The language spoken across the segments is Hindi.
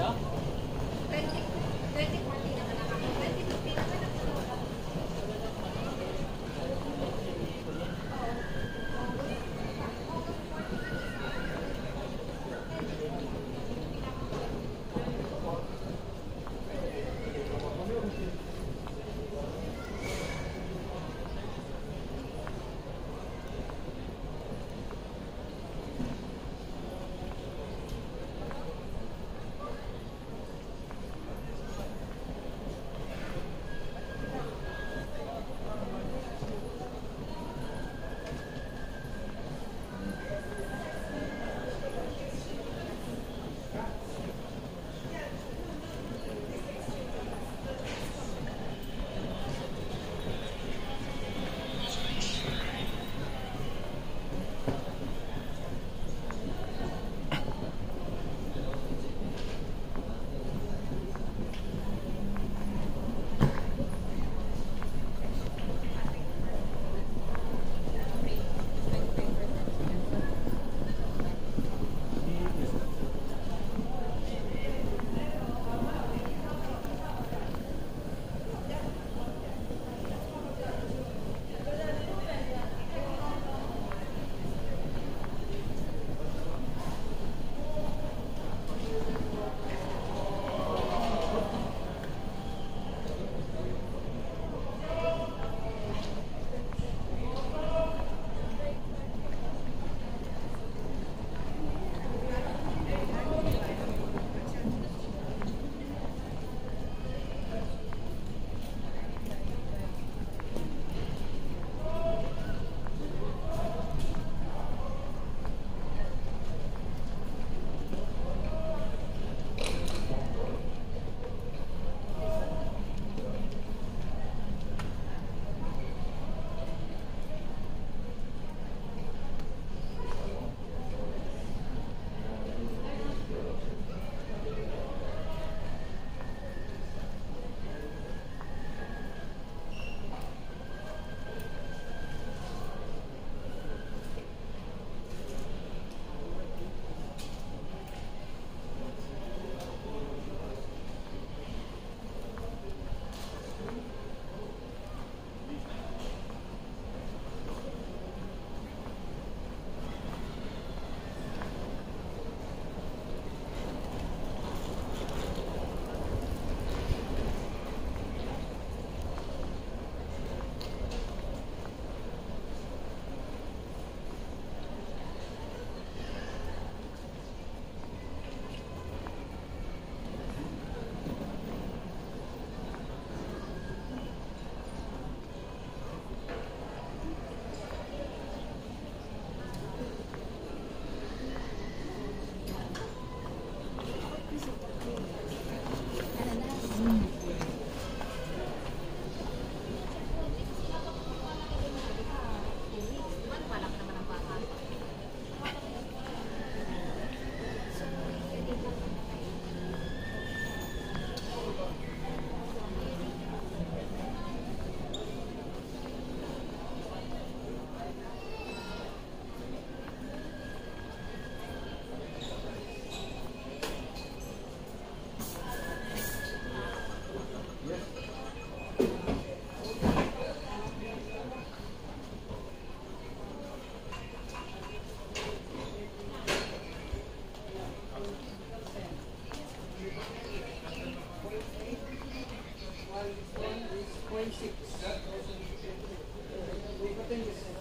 거야? हाँ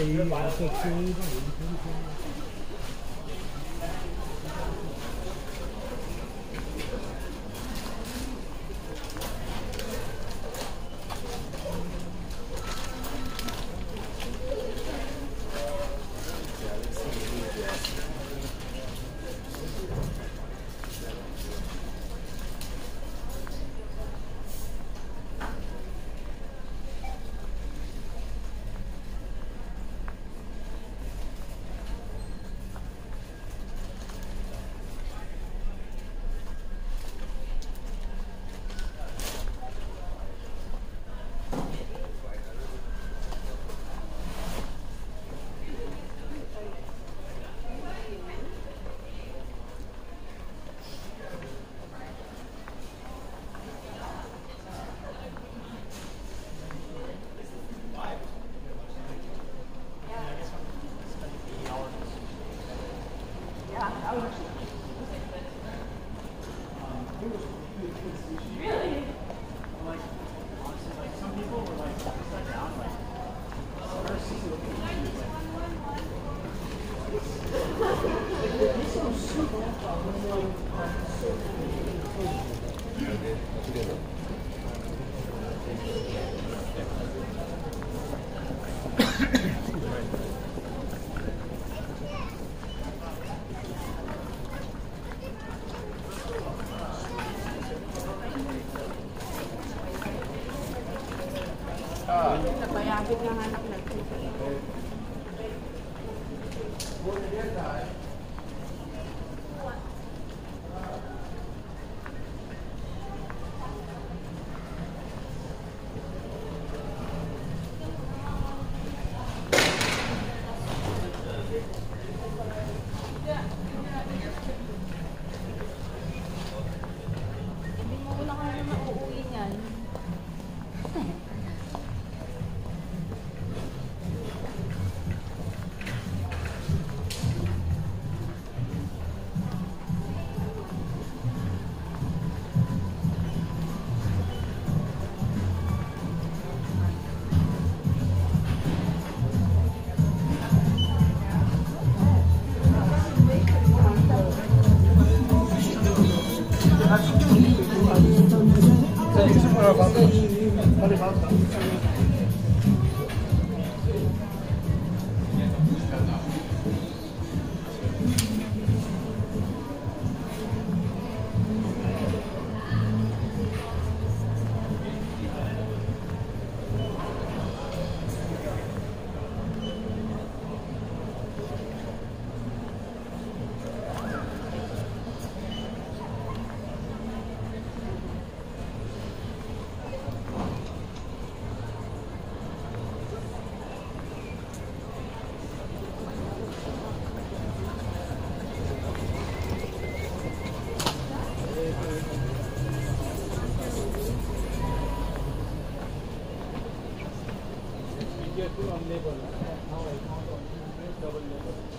Di masuk. Hadi bakalım. Double label. Now I found on double label.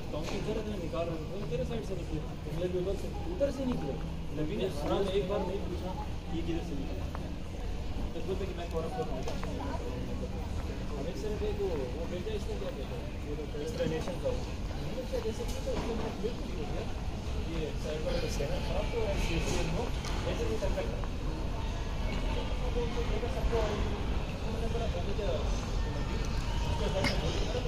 देखता हूँ कि इधर अगर निकाल रहे हो तो तेरे साइड से निकले। उमर के बगल से, उधर से निकले। नबी ने हराम एक बार नहीं पूछा कि किधर से निकले। तो बोलते कि मैं कौरव को हमें सिर्फ़ एक वो बेटा इसने क्या कहता है एक्सप्लेनेशन का जैसे बिल्कुल ये साइड वाला सेना खराब तो ऐसे नहीं कर सकता तो सबको मैंने बड़ा बहुत अच्छा